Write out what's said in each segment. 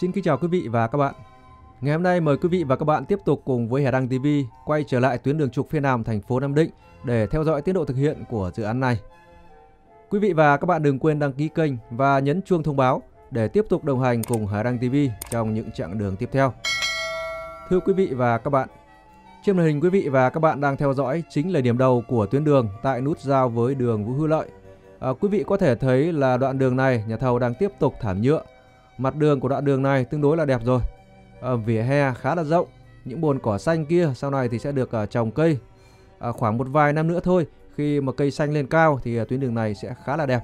Xin kính chào quý vị và các bạn. Ngày hôm nay mời quý vị và các bạn tiếp tục cùng với Hà Đăng TV quay trở lại tuyến đường trục phía Nam thành phố Nam Định để theo dõi tiến độ thực hiện của dự án này. Quý vị và các bạn đừng quên đăng ký kênh và nhấn chuông thông báo để tiếp tục đồng hành cùng Hà Đăng TV trong những chặng đường tiếp theo. Thưa quý vị và các bạn, trên màn hình quý vị và các bạn đang theo dõi chính là điểm đầu của tuyến đường tại nút giao với đường Vũ Hư Lợi. À, quý vị có thể thấy là đoạn đường này nhà thầu đang tiếp tục thảm nhựa. Mặt đường của đoạn đường này tương đối là đẹp rồi. À, vỉa hè khá là rộng. Những bồn cỏ xanh kia sau này thì sẽ được à, trồng cây. À, khoảng một vài năm nữa thôi, khi mà cây xanh lên cao thì à, tuyến đường này sẽ khá là đẹp.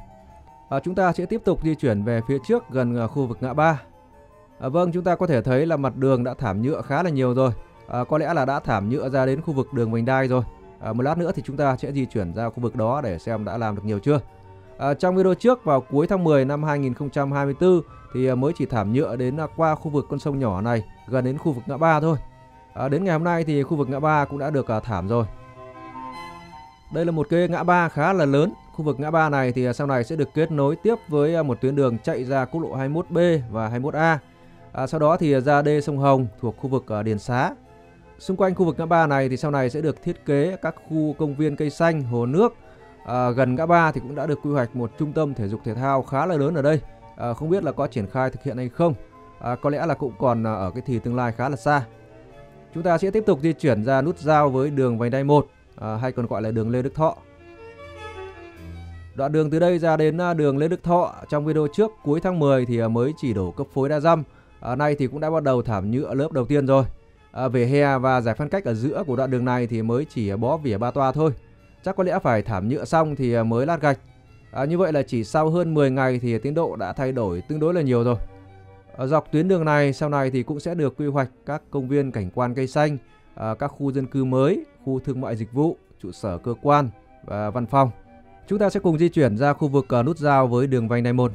À, chúng ta sẽ tiếp tục di chuyển về phía trước gần à, khu vực ngã ba. À, vâng, chúng ta có thể thấy là mặt đường đã thảm nhựa khá là nhiều rồi à, có lẽ là đã thảm nhựa ra đến khu vực đường vành đai rồi. À, một lát nữa thì chúng ta sẽ di chuyển ra khu vực đó để xem đã làm được nhiều chưa. À, trong video trước vào cuối tháng 10 năm 2024 thì à, mới chỉ thảm nhựa đến à, qua khu vực con sông nhỏ này gần đến khu vực ngã ba thôi. À, đến ngày hôm nay thì khu vực ngã ba cũng đã được à, thảm rồi. Đây là một cái ngã ba khá là lớn. Khu vực ngã ba này thì sau này sẽ được kết nối tiếp với một tuyến đường chạy ra quốc lộ 21B và 21A. À, sau đó thì ra đê sông Hồng thuộc khu vực Điền Xá Xung quanh khu vực ngã ba này thì sau này sẽ được thiết kế các khu công viên cây xanh, hồ nước. À, gần ngã ba thì cũng đã được quy hoạch một trung tâm thể dục thể thao khá là lớn ở đây. À, không biết là có triển khai thực hiện hay không. À, có lẽ là cũng còn à, ở cái thì tương lai khá là xa. Chúng ta sẽ tiếp tục di chuyển ra nút giao với đường vành đai 1 à, hay còn gọi là đường Lê Đức Thọ. Đoạn đường từ đây ra đến à, đường Lê Đức Thọ trong video trước cuối tháng 10 thì à, mới chỉ đổ cấp phối đa dăm. À, nay thì cũng đã bắt đầu thảm nhựa lớp đầu tiên rồi à, về hè và giải phân cách ở giữa của đoạn đường này thì mới chỉ bó vỉa ba toa thôi. Chắc có lẽ phải thảm nhựa xong thì mới lát gạch. À, như vậy là chỉ sau hơn 10 ngày thì tiến độ đã thay đổi tương đối là nhiều rồi. À, dọc tuyến đường này sau này thì cũng sẽ được quy hoạch các công viên cảnh quan cây xanh, à, các khu dân cư mới, khu thương mại dịch vụ, trụ sở cơ quan và văn phòng. Chúng ta sẽ cùng di chuyển ra khu vực à, nút giao với đường vành đai 1.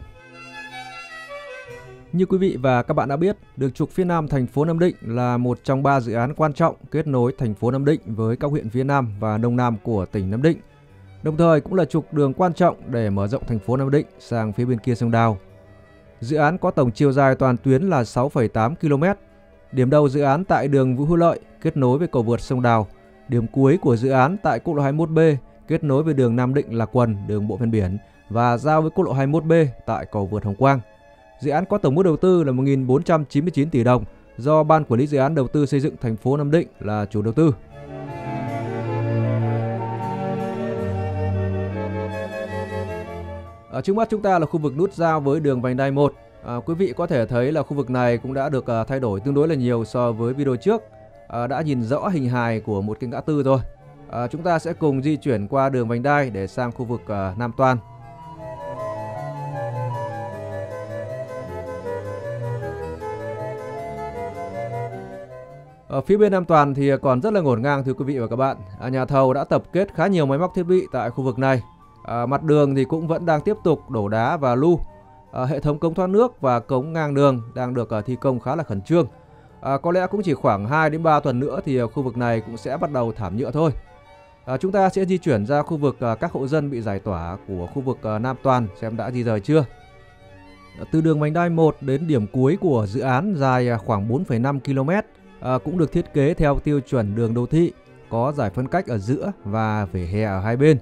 Như quý vị và các bạn đã biết, đường trục phía Nam thành phố Nam Định là một trong ba dự án quan trọng kết nối thành phố Nam Định với các huyện phía Nam và Đông Nam của tỉnh Nam Định. Đồng thời cũng là trục đường quan trọng để mở rộng thành phố Nam Định sang phía bên kia sông Đào. Dự án có tổng chiều dài toàn tuyến là 6,8 km. Điểm đầu dự án tại đường Vũ Hữu Lợi kết nối với cầu vượt sông Đào. Điểm cuối của dự án tại quốc lộ 21B kết nối với đường Nam Định là Quần, đường bộ ven biển và giao với quốc lộ 21B tại cầu vượt Hồng Quang. Dự án có tổng mức đầu tư là 1.499 tỷ đồng do Ban Quản lý Dự án Đầu tư xây dựng thành phố Nam Định là chủ đầu tư. Ở trước mắt chúng ta là khu vực nút giao với đường vành đai 1. À, quý vị có thể thấy là khu vực này cũng đã được à, thay đổi tương đối là nhiều so với video trước. À, đã nhìn rõ hình hài của một cái ngã tư rồi. À, chúng ta sẽ cùng di chuyển qua đường vành đai để sang khu vực à, Nam Toan. Ở phía bên Nam Toàn thì còn rất là ngổn ngang thưa quý vị và các bạn. À, nhà thầu đã tập kết khá nhiều máy móc thiết bị tại khu vực này. À, mặt đường thì cũng vẫn đang tiếp tục đổ đá và lu. À, hệ thống cống thoát nước và cống ngang đường đang được à, thi công khá là khẩn trương. À, có lẽ cũng chỉ khoảng 2 đến 3 tuần nữa thì khu vực này cũng sẽ bắt đầu thảm nhựa thôi. À, chúng ta sẽ di chuyển ra khu vực à, các hộ dân bị giải tỏa của khu vực à, Nam Toàn xem đã di rời chưa. À, từ đường vành đai 1 đến điểm cuối của dự án dài khoảng 4,5 km à, cũng được thiết kế theo tiêu chuẩn đường đô thị, có giải phân cách ở giữa và vỉa hè ở hai bên.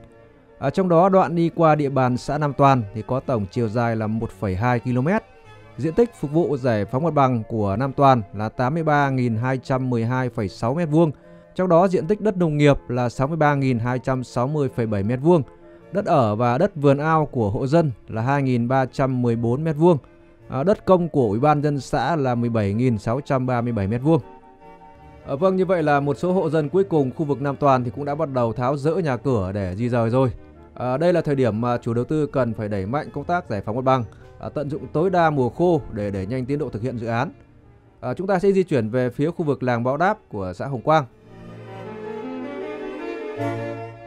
À, trong đó đoạn đi qua địa bàn xã Nam Toàn thì có tổng chiều dài là 1,2 km. Diện tích phục vụ giải phóng mặt bằng của Nam Toàn là 83.212,6 m2, trong đó diện tích đất nông nghiệp là 63.260,7 m2, đất ở và đất vườn ao của hộ dân là 2.314 m2, à, đất công của Ủy ban dân xã là 17.637 m2. À, vâng, như vậy là một số hộ dân cuối cùng khu vực Nam Toàn thì cũng đã bắt đầu tháo rỡ nhà cửa để di rời rồi. À, đây là thời điểm mà chủ đầu tư cần phải đẩy mạnh công tác giải phóng mặt bằng, à, tận dụng tối đa mùa khô để đẩy nhanh tiến độ thực hiện dự án. À, chúng ta sẽ di chuyển về phía khu vực làng Bão Đáp của xã Hồng Quang.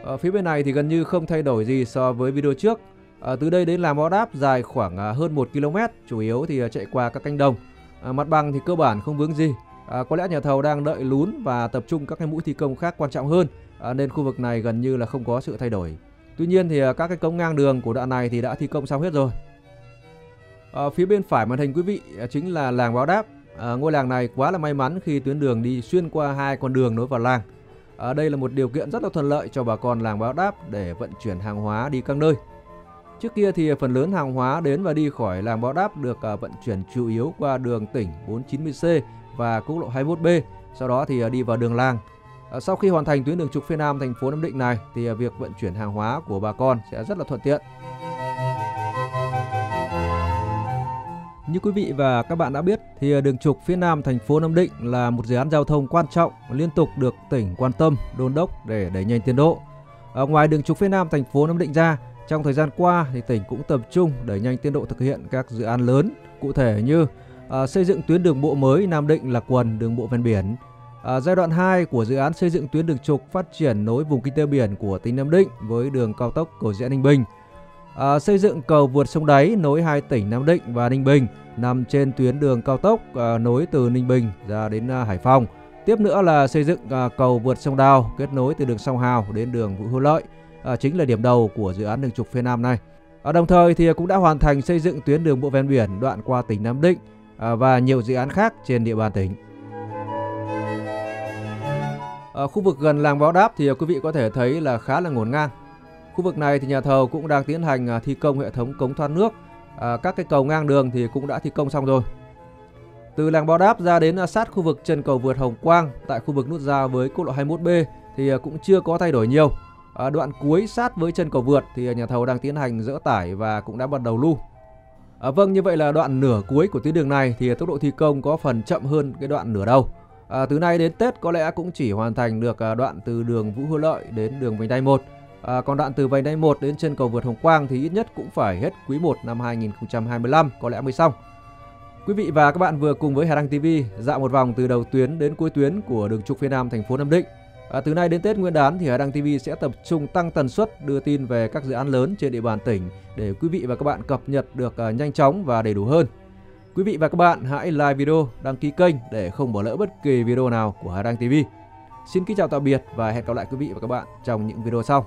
À, phía bên này thì gần như không thay đổi gì so với video trước. À, từ đây đến làng Bão Đáp dài khoảng hơn 1 km, chủ yếu thì chạy qua các cánh đồng. À, mặt bằng thì cơ bản không vướng gì, À, có lẽ nhà thầu đang đợi lún và tập trung các cái mũi thi công khác quan trọng hơn à, nên khu vực này gần như là không có sự thay đổi. Tuy nhiên thì à, các cái cống ngang đường của đoạn này thì đã thi công xong hết rồi. À, phía bên phải màn hình quý vị à, chính là làng Báo Đáp. À, ngôi làng này quá là may mắn khi tuyến đường đi xuyên qua hai con đường nối vào làng. À, đây là một điều kiện rất là thuận lợi cho bà con làng Báo Đáp để vận chuyển hàng hóa đi các nơi. Trước kia thì phần lớn hàng hóa đến và đi khỏi làng Báo Đáp được à, vận chuyển chủ yếu qua đường tỉnh 490C và quốc lộ 21B, sau đó thì đi vào đường làng. Ờ, sau khi hoàn thành tuyến đường trục phía Nam thành phố Nam Định này thì ờ, việc vận chuyển hàng hóa của bà con sẽ rất là thuận tiện. Như quý vị và các bạn đã biết thì ờ, đường trục phía Nam thành phố Nam Định là một dự án giao thông quan trọng liên tục được tỉnh quan tâm, đôn đốc để đẩy nhanh tiến độ. Ở ngoài đường trục phía Nam thành phố Nam Định ra, trong thời gian qua thì tỉnh cũng tập trung đẩy nhanh tiến độ thực hiện các dự án lớn, cụ thể như à, xây dựng tuyến đường bộ mới Nam Định là Quần đường bộ ven biển. À, giai đoạn 2 của dự án xây dựng tuyến đường trục phát triển nối vùng kinh tế biển của tỉnh Nam Định với đường cao tốc Cầu Rẽ Ninh Bình. À, xây dựng cầu vượt sông Đáy nối hai tỉnh Nam Định và Ninh Bình nằm trên tuyến đường cao tốc à, nối từ Ninh Bình ra đến à, Hải Phòng. Tiếp nữa là xây dựng à, cầu vượt sông Đào kết nối từ đường sông Hào đến đường Vũ Hữu Lợi, à, chính là điểm đầu của dự án đường trục phía Nam này. À, đồng thời thì cũng đã hoàn thành xây dựng tuyến đường bộ ven biển đoạn qua tỉnh Nam Định à, và nhiều dự án khác trên địa bàn tỉnh. Ở khu vực gần làng Báo Đáp thì ờ, quý vị có thể thấy là khá là ngổn ngang. Khu vực này thì nhà thầu cũng đang tiến hành ờ, thi công hệ thống cống thoát nước à, các cái cầu ngang đường thì cũng đã thi công xong rồi. Từ làng Bò Đáp ra đến sát khu vực chân cầu vượt Hồng Quang tại khu vực nút giao với quốc lộ 21B thì cũng chưa có thay đổi nhiều. À, đoạn cuối sát với chân cầu vượt thì nhà thầu đang tiến hành dỡ tải và cũng đã bắt đầu lưu. À, vâng như vậy là đoạn nửa cuối của tuyến đường này thì tốc độ thi công có phần chậm hơn cái đoạn nửa đầu. À, từ nay đến Tết có lẽ cũng chỉ hoàn thành được à, đoạn từ đường Vũ Hữu Lợi đến đường Vành Đai 1 À, còn đoạn từ vành đai 1 đến chân cầu vượt Hồng Quang thì ít nhất cũng phải hết quý 1 năm 2025 có lẽ mới xong. Quý vị và các bạn vừa cùng với Hà Đăng TV dạo một vòng từ đầu tuyến đến cuối tuyến của đường trục phía Nam thành phố Nam Định. À, từ nay đến Tết Nguyên đán thì Hà Đăng TV sẽ tập trung tăng tần suất đưa tin về các dự án lớn trên địa bàn tỉnh để quý vị và các bạn cập nhật được uh, nhanh chóng và đầy đủ hơn. Quý vị và các bạn hãy like video, đăng ký kênh để không bỏ lỡ bất kỳ video nào của Hà Đăng TV. Xin kính chào tạm biệt và hẹn gặp lại quý vị và các bạn trong những video sau.